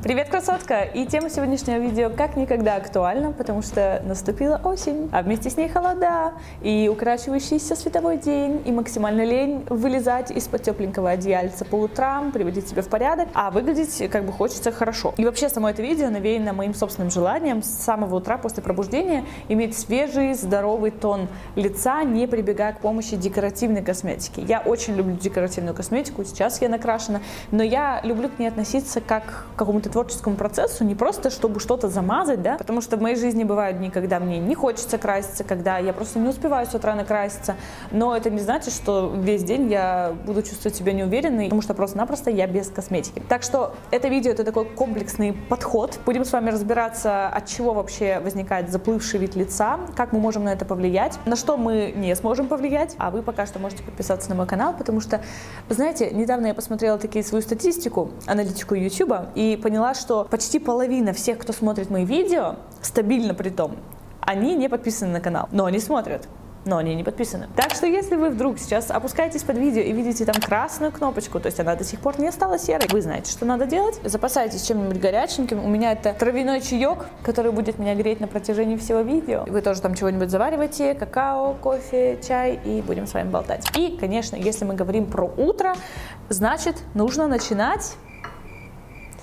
Привет, красотка! И тема сегодняшнего видео как никогда актуальна, потому что наступила осень, а вместе с ней холода, и укорачивающийся световой день, и максимально лень вылезать из-под тепленького одеяльца по утрам, приводить себя в порядок, а выглядеть как бы хочется хорошо. И вообще само это видео навеяно моим собственным желанием с самого утра после пробуждения иметь свежий, здоровый тон лица, не прибегая к помощи декоративной косметики. Я очень люблю декоративную косметику, сейчас я накрашена, но я люблю к ней относиться как к какому-то какому-то творческому процессу, не просто чтобы что-то замазать, да, потому что в моей жизни бывают дни, когда мне не хочется краситься, когда я просто не успеваю с утра накраситься, но это не значит, что весь день я буду чувствовать себя неуверенной, потому что просто-напросто я без косметики. Так что это видео это такой комплексный подход. Будем с вами разбираться, от чего вообще возникает заплывший вид лица, как мы можем на это повлиять, на что мы не сможем повлиять, а вы пока что можете подписаться на мой канал, потому что, знаете, недавно я посмотрела такие свою статистику, аналитику YouTube, и поняла, поняла, что почти половина всех, кто смотрит мои видео, стабильно при том, они не подписаны на канал, но они смотрят но они не подписаны. Так что если вы вдруг сейчас опускаетесь под видео и видите там красную кнопочку, то есть она до сих пор не стала серой, вы знаете, что надо делать. Запасайтесь чем-нибудь горяченьким. У меня это травяной чаек, который будет меня греть на протяжении всего видео. Вы тоже там чего-нибудь завариваете, какао, кофе, чай, и будем с вами болтать. И, конечно, если мы говорим про утро, значит, нужно начинать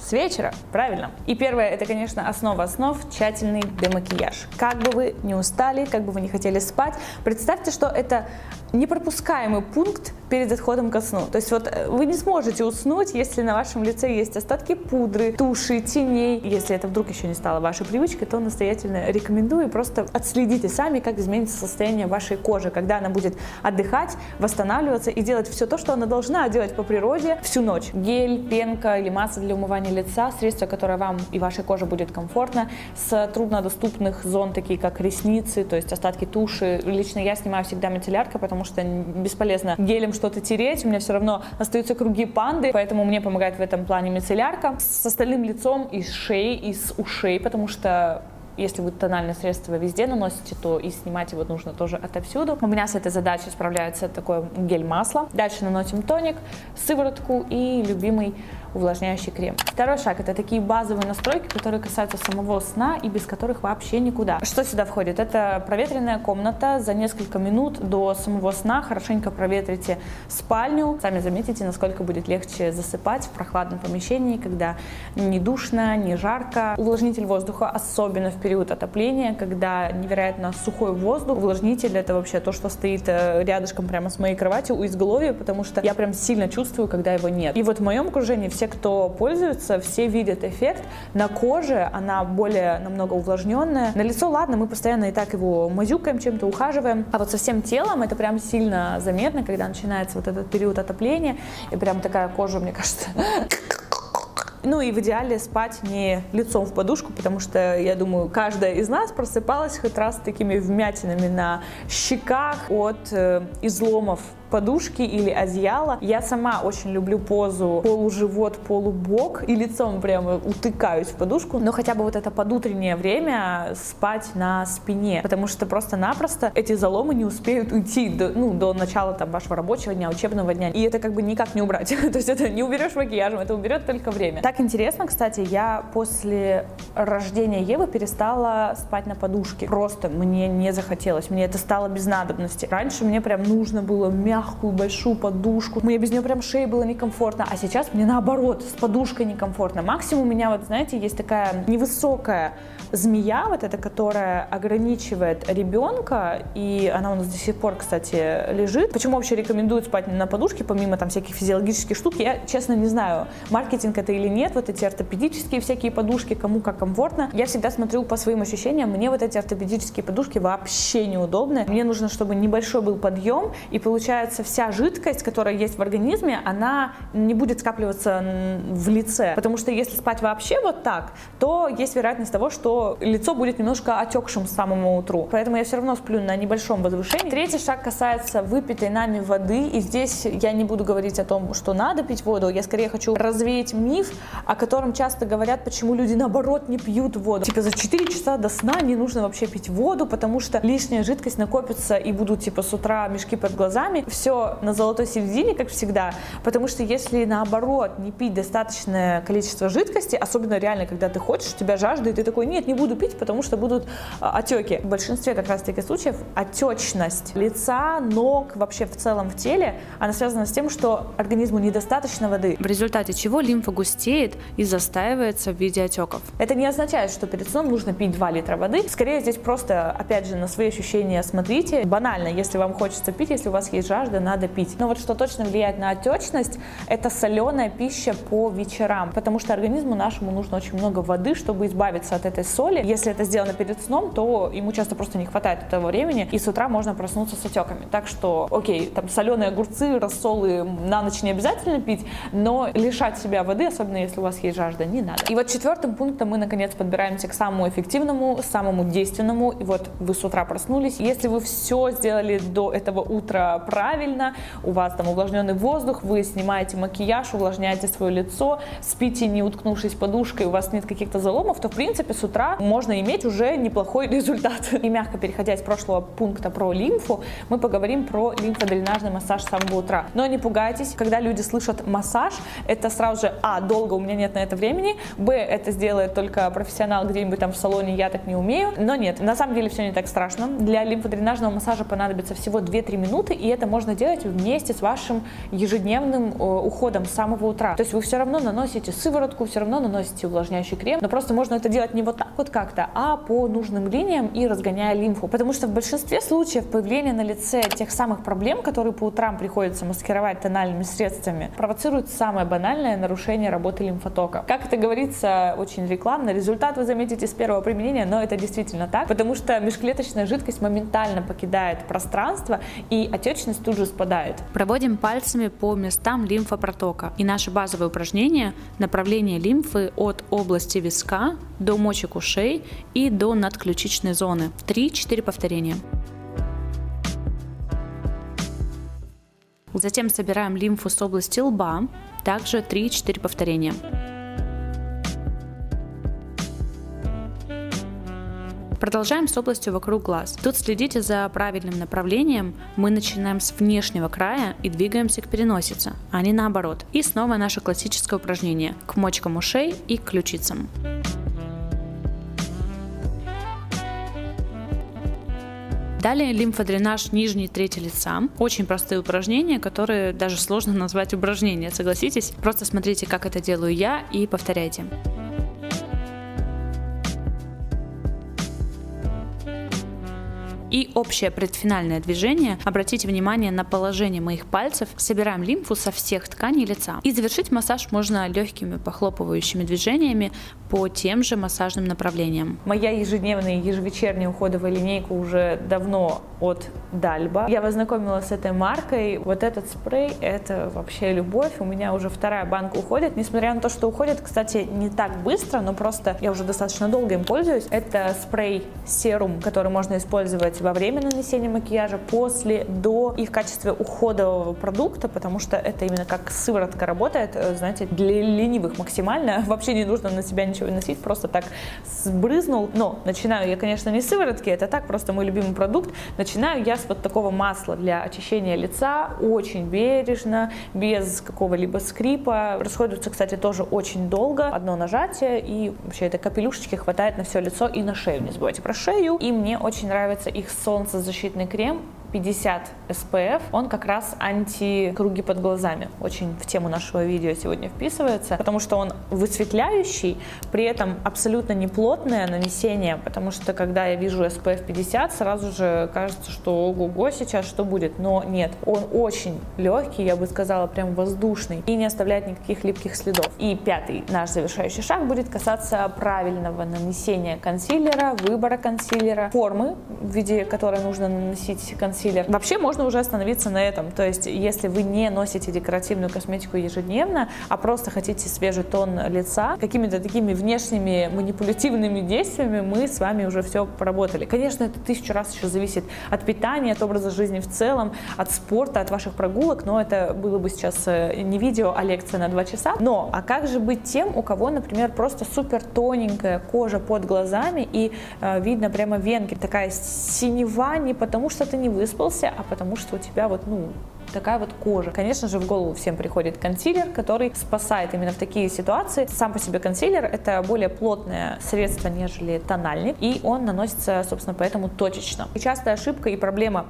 с вечера, правильно. И первое, это, конечно, основа основ, тщательный демакияж. Как бы вы не устали, как бы вы не хотели спать, представьте, что это непропускаемый пункт перед отходом ко сну. То есть вот э, вы не сможете уснуть, если на вашем лице есть остатки пудры, туши, теней. Если это вдруг еще не стало вашей привычкой, то настоятельно рекомендую просто отследите сами, как изменится состояние вашей кожи, когда она будет отдыхать, восстанавливаться и делать все то, что она должна делать по природе всю ночь. Гель, пенка или масса для умывания лица, средство, которое вам и вашей коже будет комфортно, с труднодоступных зон, такие как ресницы, то есть остатки туши. Лично я снимаю всегда мицелляркой, потому что бесполезно гелем что-то тереть, у меня все равно остаются круги панды, поэтому мне помогает в этом плане мицеллярка. С остальным лицом из шеи, из ушей, потому что если вы тональное средство везде наносите, то и снимать его нужно тоже отовсюду. У меня с этой задачей справляется такой гель-масло. Дальше наносим тоник, сыворотку и любимый увлажняющий крем. Второй шаг – это такие базовые настройки, которые касаются самого сна и без которых вообще никуда. Что сюда входит? Это проветренная комната. За несколько минут до самого сна хорошенько проветрите спальню. Сами заметите, насколько будет легче засыпать в прохладном помещении, когда не душно, не жарко. Увлажнитель воздуха, особенно в период отопления, когда невероятно сухой воздух. Увлажнитель – это вообще то, что стоит э, рядышком прямо с моей кроватью у изголовья, потому что я прям сильно чувствую, когда его нет. И вот в моем окружении все кто пользуется, все видят эффект. На коже она более намного увлажненная. На лицо, ладно, мы постоянно и так его мазюкаем, чем-то ухаживаем. А вот со всем телом это прям сильно заметно, когда начинается вот этот период отопления. И прям такая кожа, мне кажется, ну и в идеале спать не лицом в подушку, потому что, я думаю, каждая из нас просыпалась хоть раз такими вмятинами на щеках от э, изломов подушки или одеяла. Я сама очень люблю позу полуживот, полубок и лицом прямо утыкаюсь в подушку. Но хотя бы вот это подутреннее время спать на спине, потому что просто-напросто эти заломы не успеют уйти до, ну, до начала там вашего рабочего дня, учебного дня. И это как бы никак не убрать. То есть это не уберешь макияжем, это уберет только время. Так интересно, кстати, я после рождения Евы перестала спать на подушке. Просто мне не захотелось, мне это стало без надобности. Раньше мне прям нужно было мягкую большую подушку. Мне без нее прям шеи было некомфортно. А сейчас мне наоборот, с подушкой некомфортно. Максимум у меня вот, знаете, есть такая невысокая змея, вот эта, которая ограничивает ребенка, и она у нас до сих пор, кстати, лежит. Почему вообще рекомендуют спать на подушке, помимо там всяких физиологических штук, я, честно, не знаю, маркетинг это или нет, вот эти ортопедические всякие подушки, кому как комфортно. Я всегда смотрю по своим ощущениям, мне вот эти ортопедические подушки вообще неудобны. Мне нужно, чтобы небольшой был подъем, и получается вся жидкость, которая есть в организме, она не будет скапливаться в лице. Потому что если спать вообще вот так, то есть вероятность того, что лицо будет немножко отекшим с самому утру. Поэтому я все равно сплю на небольшом возвышении. Третий шаг касается выпитой нами воды. И здесь я не буду говорить о том, что надо пить воду. Я скорее хочу развеять миф, о котором часто говорят, почему люди наоборот не пьют воду. Типа за 4 часа до сна не нужно вообще пить воду, потому что лишняя жидкость накопится и будут типа с утра мешки под глазами. все на золотой середине, как всегда, потому что если наоборот не пить достаточное количество жидкости, особенно реально, когда ты хочешь, у тебя жажда, и ты такой, нет, не буду пить, потому что будут а, отеки. В большинстве как раз таки случаев отечность лица, ног, вообще в целом в теле, она связана с тем, что организму недостаточно воды. В результате чего лимфа густеет и застаивается в виде отеков. Это не означает, что перед сном нужно пить 2 литра воды. Скорее здесь просто, опять же, на свои ощущения смотрите. Банально, если вам хочется пить, если у вас есть жажда, надо пить. Но вот что точно влияет на отечность, это соленая пища по вечерам, потому что организму нашему нужно очень много воды, чтобы избавиться от этой соли. Если это сделано перед сном, то ему часто просто не хватает этого времени, и с утра можно проснуться с отеками. Так что, окей, там соленые огурцы, рассолы на ночь не обязательно пить, но лишать себя воды, особенно если у вас есть жажда, не надо. И вот четвертым пунктом мы наконец подбираемся к самому эффективному, самому действенному. И вот вы с утра проснулись. Если вы все сделали до этого утра правильно, у вас там увлажненный воздух, вы снимаете макияж, увлажняете свое лицо, спите не уткнувшись подушкой, у вас нет каких-то заломов, то в принципе с утра можно иметь уже неплохой результат. И мягко переходя из прошлого пункта про лимфу, мы поговорим про лимфодренажный массаж с самого утра. Но не пугайтесь, когда люди слышат массаж, это сразу же, а, долго у меня нет на это времени, б, это сделает только профессионал где-нибудь там в салоне, я так не умею. Но нет, на самом деле все не так страшно. Для лимфодренажного массажа понадобится всего 2-3 минуты, и это можно делать вместе с вашим ежедневным э, уходом с самого утра. То есть вы все равно наносите сыворотку, все равно наносите увлажняющий крем, но просто можно это делать не вот так вот как-то, а по нужным линиям и разгоняя лимфу. Потому что в большинстве случаев появление на лице тех самых проблем, которые по утрам приходится маскировать тональными средствами, провоцирует самое банальное нарушение работы лимфотока. Как это говорится очень рекламно, результат вы заметите с первого применения, но это действительно так, потому что межклеточная жидкость моментально покидает пространство и отечность тут же спадает. Проводим пальцами по местам лимфопротока. И наше базовое упражнение – направление лимфы от области виска до мочек ушей и до надключичной зоны. 3-4 повторения. Затем собираем лимфу с области лба, также 3-4 повторения. Продолжаем с областью вокруг глаз. Тут следите за правильным направлением. Мы начинаем с внешнего края и двигаемся к переносице, а не наоборот. И снова наше классическое упражнение к мочкам ушей и к ключицам. Далее лимфодренаж нижней трети лица. Очень простые упражнения, которые даже сложно назвать упражнения, согласитесь. Просто смотрите, как это делаю я и повторяйте. И общее предфинальное движение. Обратите внимание на положение моих пальцев. Собираем лимфу со всех тканей лица. И завершить массаж можно легкими похлопывающими движениями по тем же массажным направлениям. Моя ежедневная ежевечерняя уходовая линейка уже давно от Дальба. Я познакомилась с этой маркой. Вот этот спрей — это вообще любовь. У меня уже вторая банка уходит. Несмотря на то, что уходит, кстати, не так быстро, но просто я уже достаточно долго им пользуюсь. Это спрей серум, который можно использовать во время нанесения макияжа, после, до и в качестве уходового продукта, потому что это именно как сыворотка работает, э, знаете, для ленивых максимально. Вообще не нужно на себя ничего носить, просто так сбрызнул. Но начинаю я, конечно, не сыворотки, это так, просто мой любимый продукт. Начинаю я с вот такого масла для очищения лица, очень бережно, без какого-либо скрипа. Расходуется, кстати, тоже очень долго. Одно нажатие, и вообще этой капелюшечки хватает на все лицо и на шею. Не забывайте про шею. И мне очень нравится их солнцезащитный крем 50 SPF, он как раз анти-круги под глазами. Очень в тему нашего видео сегодня вписывается, потому что он высветляющий, при этом абсолютно не плотное нанесение, потому что когда я вижу SPF 50, сразу же кажется, что ого-го, сейчас что будет, но нет, он очень легкий, я бы сказала, прям воздушный и не оставляет никаких липких следов. И пятый наш завершающий шаг будет касаться правильного нанесения консилера, выбора консилера, формы, в виде которой нужно наносить консилер, консилер. Вообще можно уже остановиться на этом. То есть, если вы не носите декоративную косметику ежедневно, а просто хотите свежий тон лица, какими-то такими внешними манипулятивными действиями мы с вами уже все поработали. Конечно, это тысячу раз еще зависит от питания, от образа жизни в целом, от спорта, от ваших прогулок, но это было бы сейчас э, не видео, а лекция на два часа. Но, а как же быть тем, у кого, например, просто супер тоненькая кожа под глазами и э, видно прямо венки, такая синева не потому, что ты не выспался, выспался, а потому что у тебя вот, ну, такая вот кожа. Конечно же, в голову всем приходит консилер, который спасает именно в такие ситуации. Сам по себе консилер — это более плотное средство, нежели тональник, и он наносится, собственно, поэтому точечно. И частая ошибка и проблема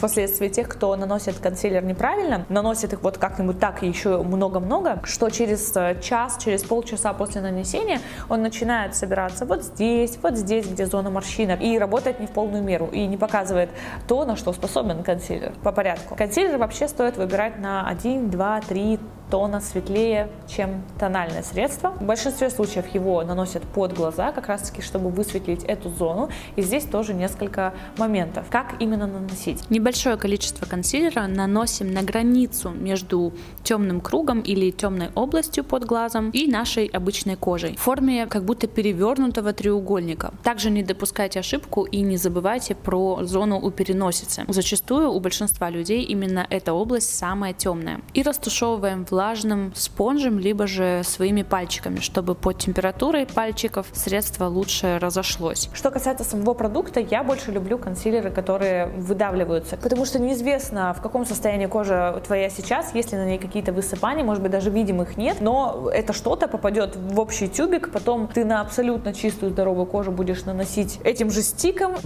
впоследствии тех, кто наносит консилер неправильно, наносит их вот как-нибудь так и еще много-много, что через э, час, через полчаса после нанесения он начинает собираться вот здесь, вот здесь, где зона морщинок, и работает не в полную меру, и не показывает то, на что способен консилер по порядку. Консилер вообще стоит выбирать на 1, 2, 3, тона светлее, чем тональное средство. В большинстве случаев его наносят под глаза, как раз таки, чтобы высветлить эту зону. И здесь тоже несколько моментов. Как именно наносить? Небольшое количество консилера наносим на границу между темным кругом или темной областью под глазом и нашей обычной кожей в форме как будто перевернутого треугольника. Также не допускайте ошибку и не забывайте про зону у переносицы. Зачастую у большинства людей именно эта область самая темная. И растушевываем в влажным спонжем, либо же своими пальчиками, чтобы под температурой пальчиков средство лучше разошлось. Что касается самого продукта, я больше люблю консилеры, которые выдавливаются, потому что неизвестно, в каком состоянии кожа твоя сейчас, если на ней какие-то высыпания, может быть, даже видимых нет, но это что-то попадет в общий тюбик, потом ты на абсолютно чистую здоровую кожу будешь наносить этим же стиком.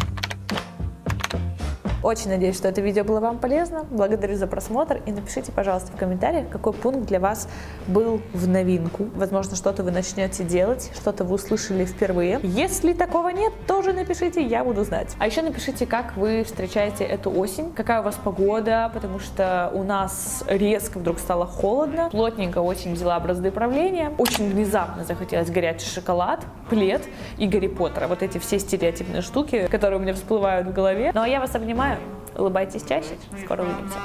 Очень надеюсь, что это видео было вам полезно. Благодарю за просмотр и напишите, пожалуйста, в комментариях, какой пункт для вас был в новинку. Возможно, что-то вы начнете делать, что-то вы услышали впервые. Если такого нет, тоже напишите, я буду знать. А еще напишите, как вы встречаете эту осень, какая у вас погода, потому что у нас резко вдруг стало холодно, плотненько очень взяла бразды правления, очень внезапно захотелось горячий шоколад, плед и Гарри Поттера. Вот эти все стереотипные штуки, которые у меня всплывают в голове. Ну а я вас обнимаю. Улыбайтесь чаще. Скоро увидимся.